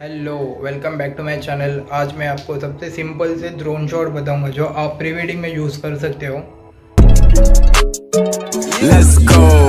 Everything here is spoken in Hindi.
Hello welcome back to my channel आज मैं आपको सबसे सिंपल से ड्रोन शॉट बताऊँगा जो आप प्री वेडिंग में यूज़ कर सकते हो Let's go.